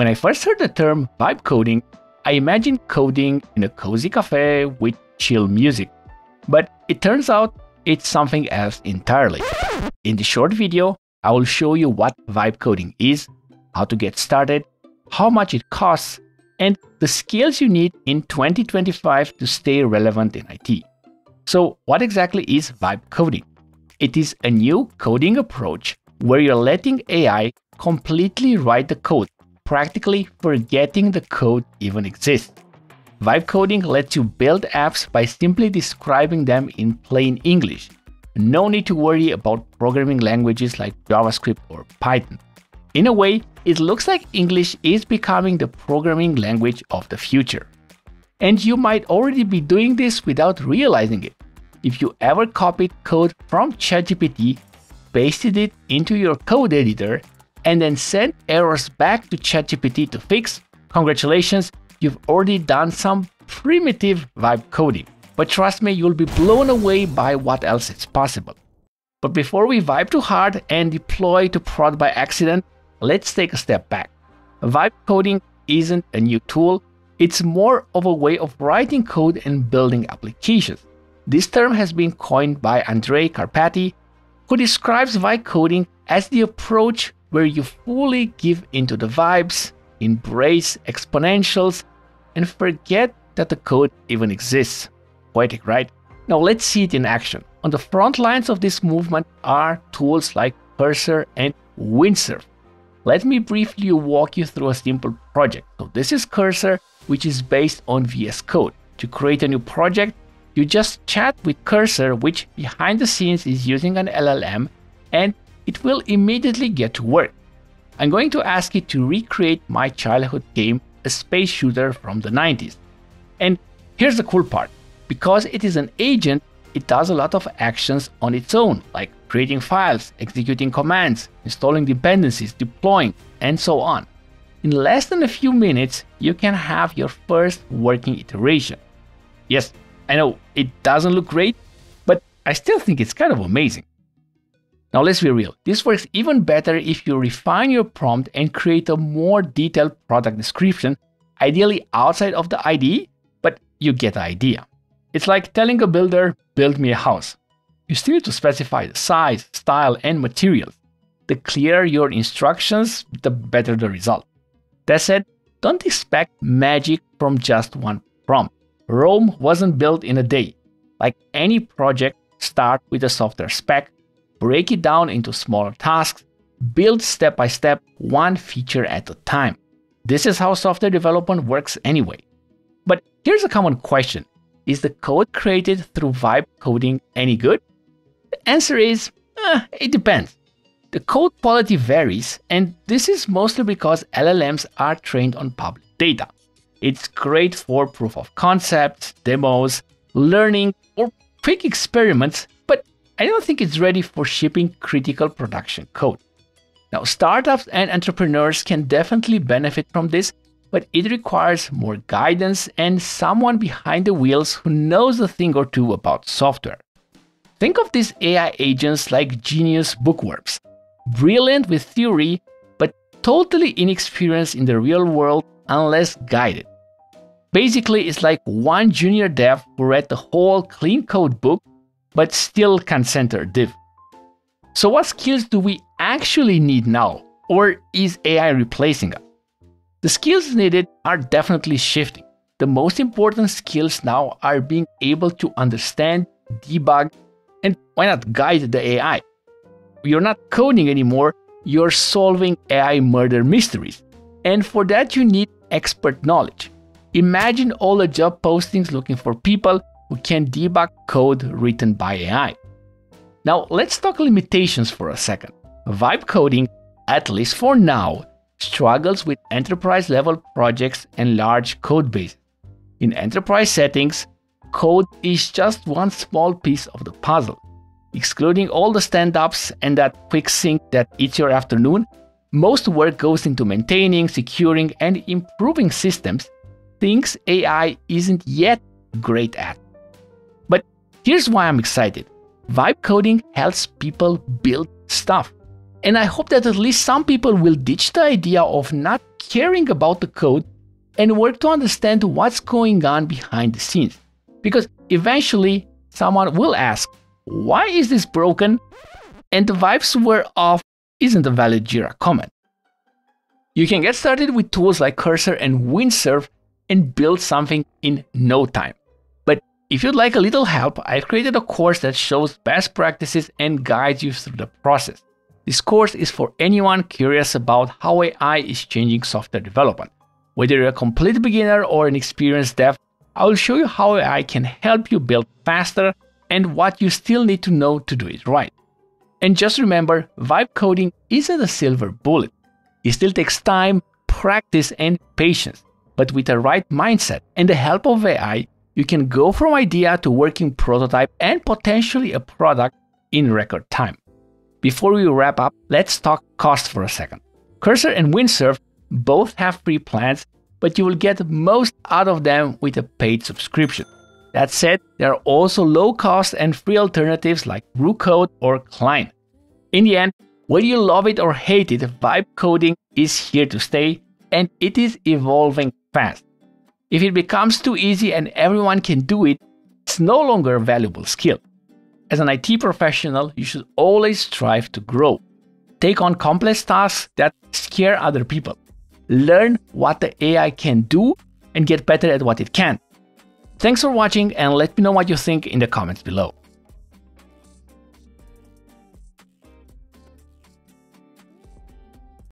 When I first heard the term vibe coding, I imagined coding in a cozy cafe with chill music. But it turns out it's something else entirely. In this short video, I will show you what vibe coding is, how to get started, how much it costs, and the skills you need in 2025 to stay relevant in IT. So, what exactly is vibe coding? It is a new coding approach where you're letting AI completely write the code, practically forgetting the code even exists. Vibe coding lets you build apps by simply describing them in plain English. No need to worry about programming languages like JavaScript or Python. In a way, it looks like English is becoming the programming language of the future. And you might already be doing this without realizing it. If you ever copied code from ChatGPT, pasted it into your code editor, and then send errors back to ChatGPT to fix, congratulations, you've already done some primitive vibe coding. But trust me, you'll be blown away by what else is possible. But before we vibe too hard and deploy to prod by accident, let's take a step back. Vibe coding isn't a new tool, it's more of a way of writing code and building applications. This term has been coined by Andrej Karpathy, who describes vibe coding as the approach where you fully give into the vibes, embrace exponentials, and forget that the code even exists. Poetic, right? Now let's see it in action. On the front lines of this movement are tools like Cursor and Windsurf. Let me briefly walk you through a simple project. So this is Cursor, which is based on VS Code. To create a new project, you just chat with Cursor, which behind the scenes is using an LLM, and it will immediately get to work. I'm going to ask it to recreate my childhood game, a space shooter from the 90s. And here's the cool part because it is an agent, it does a lot of actions on its own, like creating files, executing commands, installing dependencies, deploying, and so on. In less than a few minutes, you can have your first working iteration. Yes, I know it doesn't look great, but I still think it's kind of amazing. Now let's be real, this works even better if you refine your prompt and create a more detailed product description, ideally outside of the IDE, but you get the idea. It's like telling a builder, build me a house. You still need to specify the size, style, and materials. The clearer your instructions, the better the result. That said, don't expect magic from just one prompt. Rome wasn't built in a day. Like any project, start with a software spec, break it down into smaller tasks, build step by step, one feature at a time. This is how software development works anyway. But here's a common question Is the code created through vibe coding any good? The answer is eh, it depends. The code quality varies, and this is mostly because LLMs are trained on public data. It's great for proof of concepts, demos, learning, or quick experiments, I don't think it's ready for shipping critical production code. Now, startups and entrepreneurs can definitely benefit from this, but it requires more guidance and someone behind the wheels who knows a thing or two about software. Think of these AI agents like genius bookworms, brilliant with theory, but totally inexperienced in the real world unless guided. Basically, it's like one junior dev who read the whole clean code book but still can't center div. So, what skills do we actually need now? Or is AI replacing us? The skills needed are definitely shifting. The most important skills now are being able to understand, debug, and why not guide the AI? You're not coding anymore, you're solving AI murder mysteries. And for that, you need expert knowledge. Imagine all the job postings looking for people who can debug code written by AI. Now, let's talk limitations for a second. Vibe coding, at least for now, struggles with enterprise level projects and large code bases. In enterprise settings, code is just one small piece of the puzzle. Excluding all the stand ups and that quick sync that eats your afternoon, most work goes into maintaining, securing, and improving systems things AI isn't yet great at. Here's why I'm excited vibe coding helps people build stuff. And I hope that at least some people will ditch the idea of not caring about the code and work to understand what's going on behind the scenes. Because eventually, someone will ask, Why is this broken? And the vibes were off isn't a valid Jira comment. You can get started with tools like Cursor and Windsurf and build something in no time. If you'd like a little help, I've created a course that shows best practices and guides you through the process. This course is for anyone curious about how AI is changing software development. Whether you're a complete beginner or an experienced dev, I will show you how AI can help you build faster and what you still need to know to do it right. And just remember, vibe coding isn't a silver bullet. It still takes time, practice, and patience. But with the right mindset and the help of AI, you can go from idea to working prototype and potentially a product in record time. Before we wrap up, let's talk cost for a second. Cursor and Windsurf both have free plans, but you will get most out of them with a paid subscription. That said, there are also low cost and free alternatives like Roo or Cline. In the end, whether you love it or hate it, vibe coding is here to stay and it is evolving fast. If it becomes too easy and everyone can do it, it's no longer a valuable skill. As an IT professional, you should always strive to grow. Take on complex tasks that scare other people. Learn what the AI can do and get better at what it can. Thanks for watching and let me know what you think in the comments below.